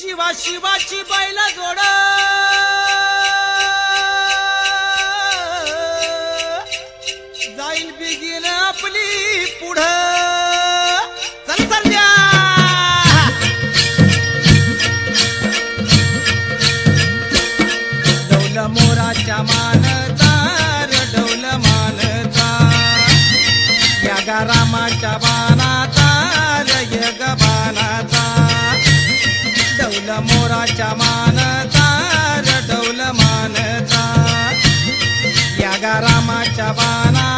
जीवा शिवाची बैल जोड. जाईल बिगिन आपली पुढं. चल मोराच्या या बाणाचा डौल मोराच्या मानता रडवलं मानता. या गारामाच्या बाना